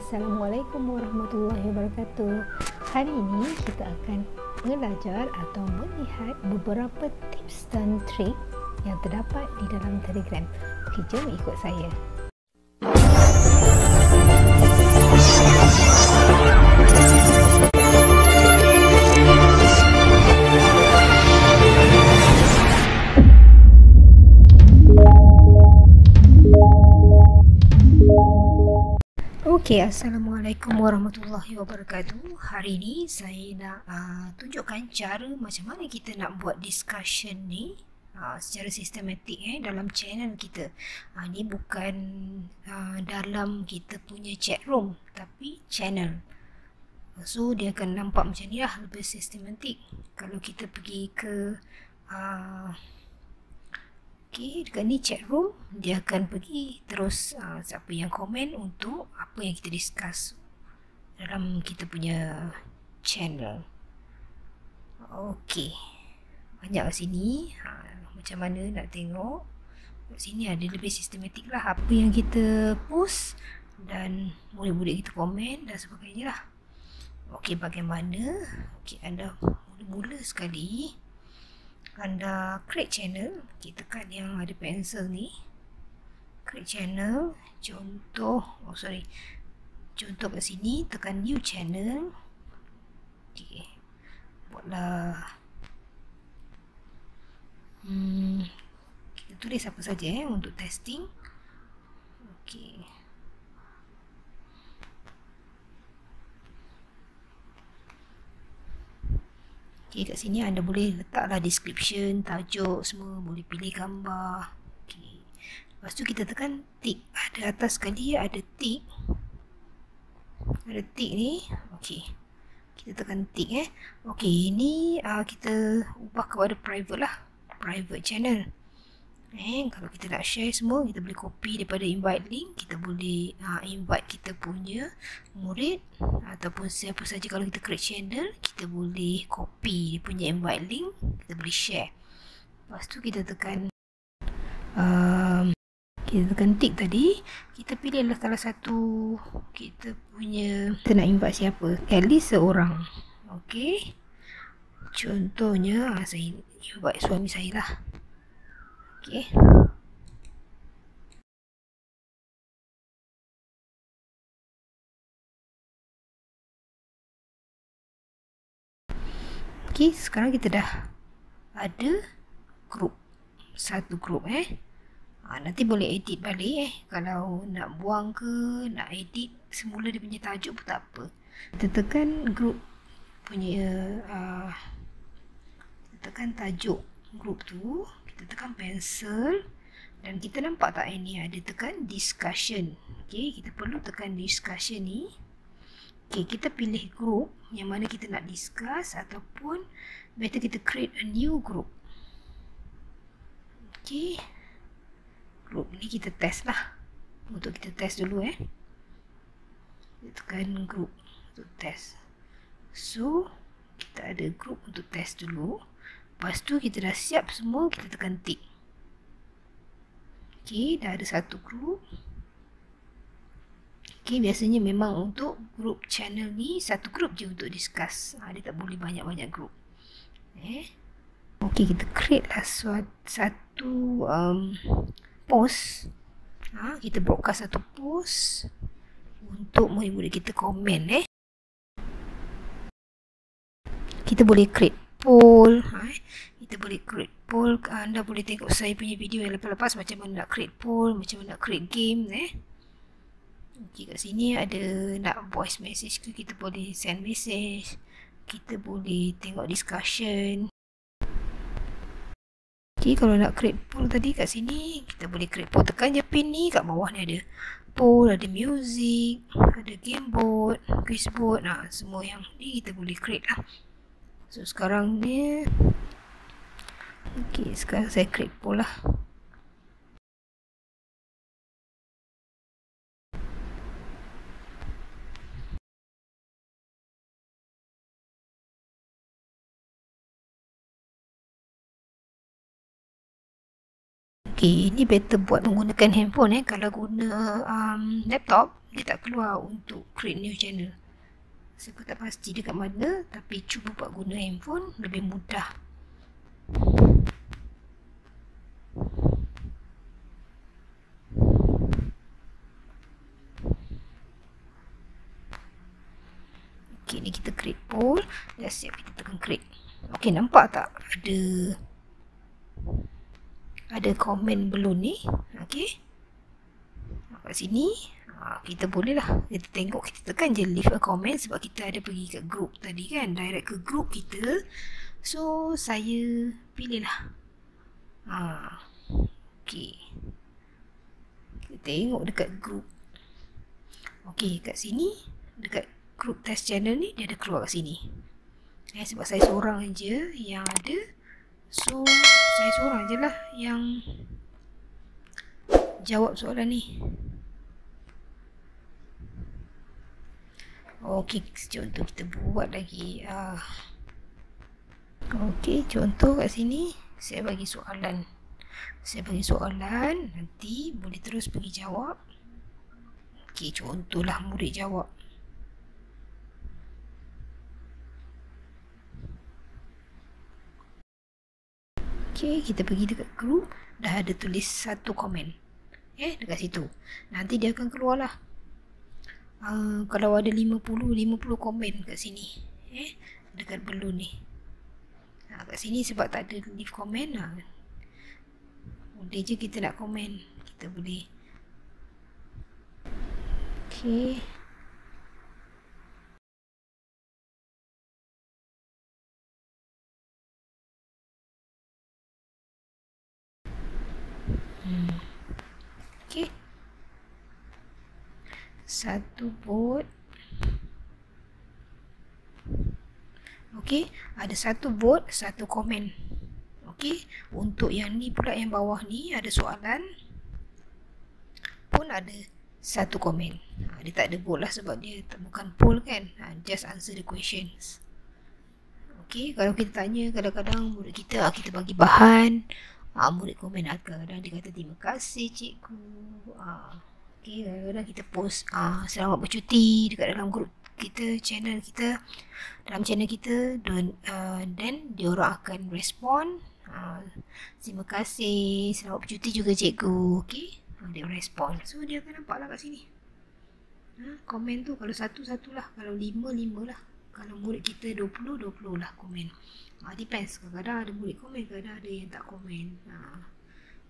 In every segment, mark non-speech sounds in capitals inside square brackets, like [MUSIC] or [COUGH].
Assalamualaikum warahmatullahi wabarakatuh. Hari ini kita akan belajar atau melihat beberapa tips dan trik yang terdapat di dalam Telegram. Okey, jom ikut saya. Okey, Assalamualaikum warahmatullahi wabarakatuh. Hari ini saya nak uh, tunjukkan cara macam mana kita nak buat discussion ni uh, secara sistematik eh dalam channel kita. Uh, ni bukan uh, dalam kita punya chat room tapi channel. So dia akan nampak macam ni lah lebih sistematik. Kalau kita pergi ke uh, Okey, dekat ni chat room dia akan pergi terus uh, siapa yang komen untuk apa yang kita discuss dalam kita punya channel. Okey. Banyak kat sini. Ha, macam mana nak tengok. Kat sini ada lebih sistematik lah apa yang kita post dan murid-murid kita komen dan sebagainya lah. Okey, bagaimana? Okey, anda mula-mula sekali anda create channel kita tekan yang ada pencil ni create channel. Contoh oh sorry. Contoh kat sini tekan new channel. Ok buatlah. Hmm, kita tulis apa saja eh untuk testing. Ok Okay, kat sini anda boleh letaklah description, tajuk semua, boleh pilih gambar. Lepas tu kita tekan tick. Ada atas sekali ada tick. Ada tick ni. Okay. Kita tekan tick eh. Okay, ini uh, kita ubah kepada private lah. Private channel. Eh, kalau kita nak share semua, kita boleh copy daripada invite link. Kita boleh uh, invite kita punya murid ataupun siapa saja kalau kita create channel, kita boleh copy dia punya invite link. Kita boleh share. Lepas tu kita tekan um, kita tekan tick tadi. Kita pilihlah salah satu kita punya kita nak invite siapa. At least seorang. Okay. Contohnya, ah, saya invite suami saya lah. Okay. Okay, sekarang kita dah ada grup. Satu grup eh. Ha, nanti boleh edit balik eh. Kalau nak buang ke, nak edit semula dia punya tajuk pun tak apa. Kita tekan grup punya uh, kita tekan tajuk grup tu kita tekan pencil dan kita nampak tak ini ada tekan discussion okey kita perlu tekan discussion ni okey kita pilih group yang mana kita nak discuss ataupun better kita create a new group okey group ni kita test lah untuk kita test dulu eh kita tekan group untuk test so kita ada group untuk test dulu Lepas tu kita dah siap semua, kita tekan tick. Okey, dah ada satu group. Okey, biasanya memang untuk group channel ni satu group je untuk discuss. Ha, dia tak boleh banyak-banyak group. Eh. Okey, kita create lah suatu, satu um, post. Ha, kita broadcast satu post untuk murid-murid kita komen eh. Kita boleh create poll ha, eh. kita boleh create poll anda boleh tengok saya punya video yang lepas-lepas macam mana nak create poll macam mana nak create game eh okay, kat sini ada nak voice message ke kita boleh send message kita boleh tengok discussion Okay, kalau nak create poll tadi kat sini kita boleh create poll tekan je pin ni. Kat bawah ni ada poll ada music ada game board quiz board. Nah, semua yang ni kita boleh create lah. So sekarang ni Okay sekarang saya create poll lah Okay, ini better buat menggunakan handphone eh. Kalau guna um, laptop, dia tak keluar untuk create new channel. Saya pun tak pasti dekat mana tapi cuba buat guna handphone lebih mudah. Ok ni kita create poll. Dah siap kita tekan create. Ok nampak tak ada ada komen belum ni? Ok kat sini. Ha, kita boleh lah. Kita tengok kita tekan je leave a comment sebab kita ada pergi kat group tadi kan. Direct ke group kita. So saya pilih lah. Ha, ok kita tengok dekat group. Ok kat sini. Dekat group test channel ni dia ada keluar kat sini. Eh, sebab saya seorang je yang ada so saya seorang je lah yang jawab soalan ni Okey, contoh kita buat lagi. Uh, Okey, contoh kat sini saya bagi soalan. Saya bagi soalan, nanti boleh terus pergi jawab. Okey, contohlah murid jawab. Okey, kita pergi dekat group, dah ada tulis satu komen. Eh, dekat situ. Nanti dia akan keluar lah uh, kalau ada 50 50 komen kat sini eh dekat belum ni ha, kat sini sebab tak ada leave komen ha. boleh je kita nak komen kita boleh Okay. Hmm. Okay satu vote Okey, ada satu vote, satu komen. Okey, untuk yang ni pula yang bawah ni ada soalan pun ada satu komen. Ha, dia tak ada vote lah sebab dia bukan poll kan. Ha, just answer the questions. Okey, kalau kita tanya kadang-kadang murid kita, ha, kita bagi bahan, ha, murid komen kadang-kadang dia kata terima kasih cikgu. Ha, Okay, kadang-kadang kita post uh, selamat bercuti dekat dalam grup kita, channel kita, dalam channel kita dan uh, then dia orang akan respon. Uh, terima kasih, selamat bercuti juga cikgu. Okay, uh, dia respon. So dia akan nampak lah kat sini. Komen tu kalau satu-satu lah, kalau lima-lima lah. Kalau murid kita dua puluh, dua puluh lah komen. Uh, depends, kadang-kadang ada murid komen, kadang-kadang ada yang tak komen. Uh,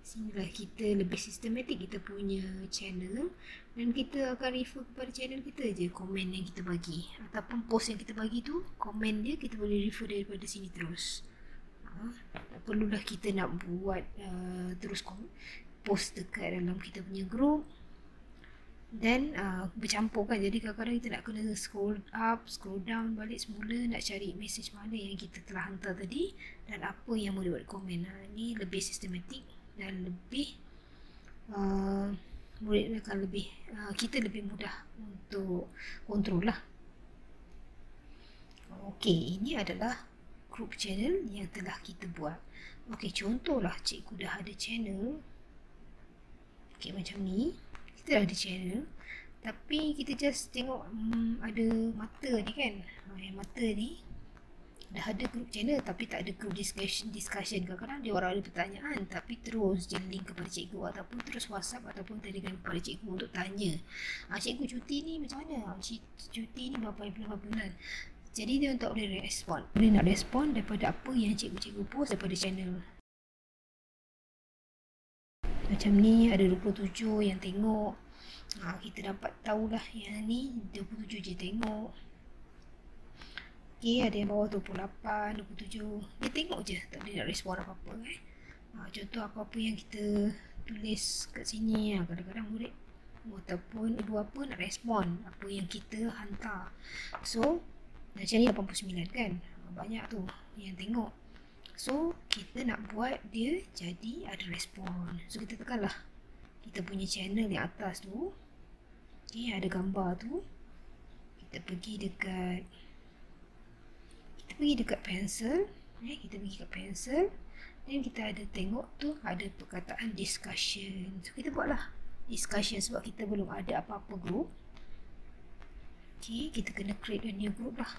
Sehingga kita lebih sistematik kita punya channel dan kita akan refer kepada channel kita je komen yang kita bagi. Ataupun post yang kita bagi tu komen dia kita boleh refer daripada sini terus. Ha, perlulah kita nak buat uh, terus post dekat dalam kita punya group. Dan uh, bercampur kan. Jadi kadang-kadang kita nak kena scroll up scroll down balik semula nak cari message mana yang kita telah hantar tadi dan apa yang boleh buat komen. Ha, ni lebih sistematik dan lebih uh, murid akan lebih uh, kita lebih mudah untuk kontrol lah Okey, ini adalah group channel yang telah kita buat. Okey, contohlah cikgu dah ada channel. Okey, macam ni. Kita dah ada channel. Tapi kita just tengok um, ada mata ni kan. Yang mata ni dah ada group channel tapi tak ada group discussion discussion. Kadang-kadang dia orang ada pertanyaan tapi terus je link kepada cikgu ataupun terus whatsapp ataupun telegram kepada cikgu untuk tanya. Ah, cikgu cuti ni macam mana? Ah, cuti ni berapa bulan berapa bulan? Jadi dia tak boleh respon. Boleh nak respon daripada apa yang cikgu-cikgu post daripada channel. Macam ni ada 27 yang tengok. Ha, kita dapat tahulah yang ni 27 je tengok Okay, ada yang bawah 28, 27. Dia tengok je, tak boleh nak respon apa-apa. Eh. Ha, contoh apa-apa yang kita tulis kat sini. Ha, kadang-kadang murid ataupun ibu apa nak respon apa yang kita hantar. So, macam ni 89 kan? Ha, banyak tu yang tengok. So, kita nak buat dia jadi ada respon. So, kita tekanlah kita punya channel yang atas tu. Okay, ada gambar tu. Kita pergi dekat pergi dekat pencil eh, kita pergi dekat pencil dan kita ada tengok tu ada perkataan discussion so kita buatlah discussion sebab kita belum ada apa-apa group Okay, kita kena create a new group lah.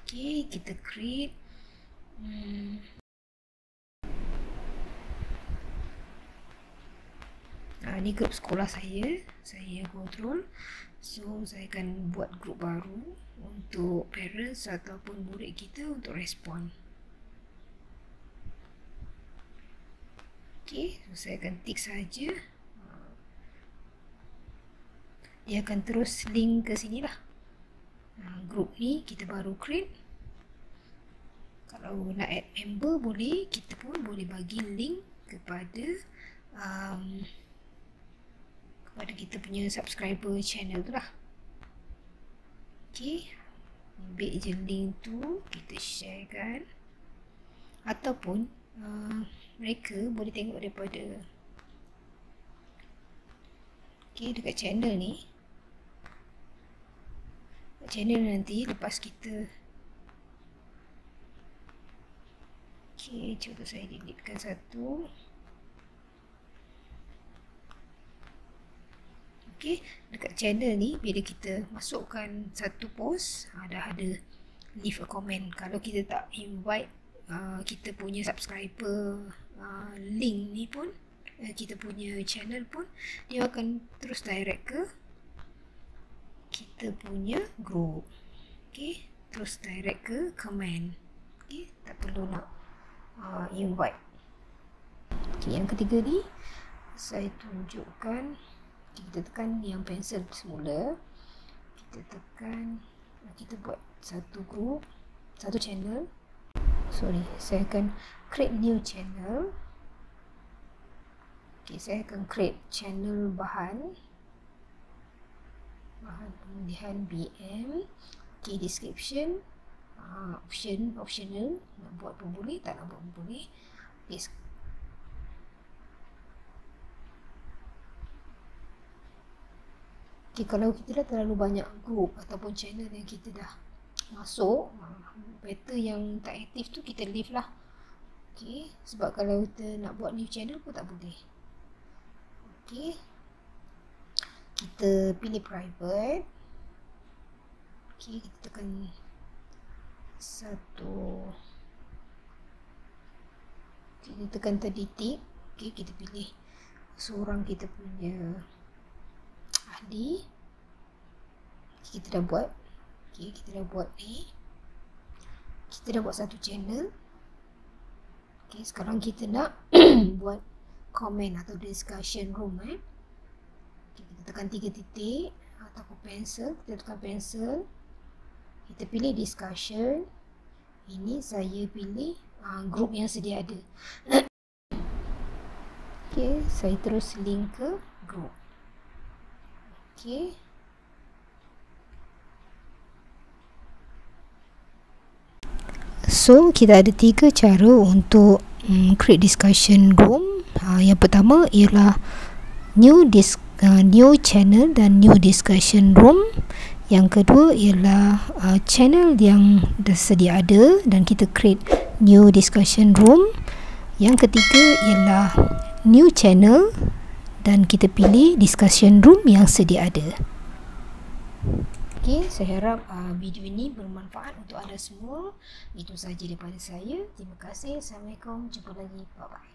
Okay, kita create. Hmm. Ha, ni grup sekolah saya. Saya control. So, saya akan buat grup baru untuk parents ataupun murid kita untuk respon. Okay, so saya akan tick saja. Dia akan terus link ke sini lah. Ha, grup ni kita baru create. Kalau nak add member boleh, kita pun boleh bagi link kepada um, kita punya subscriber channel tu lah. Ok ambil je link tu kita share kan. Ataupun uh, mereka boleh tengok daripada ok dekat channel ni. Channel nanti lepas kita ok cuba saya deletekan satu Okey, dekat channel ni bila kita masukkan satu post, ada ah, ada leave a comment. Kalau kita tak invite uh, kita punya subscriber uh, link ni pun uh, kita punya channel pun dia akan terus direct ke kita punya group. Okey, terus direct ke comment. Okey, tak perlu nak uh, invite. Okey, yang ketiga ni saya tunjukkan kita tekan yang pensel semula. Kita tekan kita buat satu group satu channel. Sorry saya akan create new channel. Ok saya akan create channel bahan. Bahan pemilihan BM ok description. Uh, option optional. Nak buat pun boleh tak nak buat pun boleh. Ok Okay, kalau kita dah terlalu banyak group ataupun channel yang kita dah masuk, better yang tak aktif tu kita leave lah. Okay, sebab kalau kita nak buat new channel pun tak boleh. Okay, kita pilih private. Okay, kita tekan satu. Kita tekan tadi tick. Okay, kita pilih seorang kita punya ahli okay, kita dah buat. Okay, kita dah buat ni. Kita dah buat satu channel. Okay, sekarang kita nak [CLEARS THROAT] buat komen atau discussion room eh. okay, kita tekan tiga titik. Ataupun pencil kita tekan pencil kita pilih discussion. Ini saya pilih uh, group yang sedia ada. [CLEARS THROAT] Okay, saya terus link ke group. Okey. So, kita ada tiga cara untuk um, create discussion room. Uh, yang pertama ialah new dis uh, new channel dan new discussion room. Yang kedua ialah uh, channel yang dah sedia ada dan kita create new discussion room. Yang ketiga ialah new channel dan kita pilih discussion room yang sedia ada. Okey, saya harap uh, video ini bermanfaat untuk anda semua. Itu sahaja daripada saya. Terima kasih. Assalamualaikum. Jumpa lagi. Bye bye.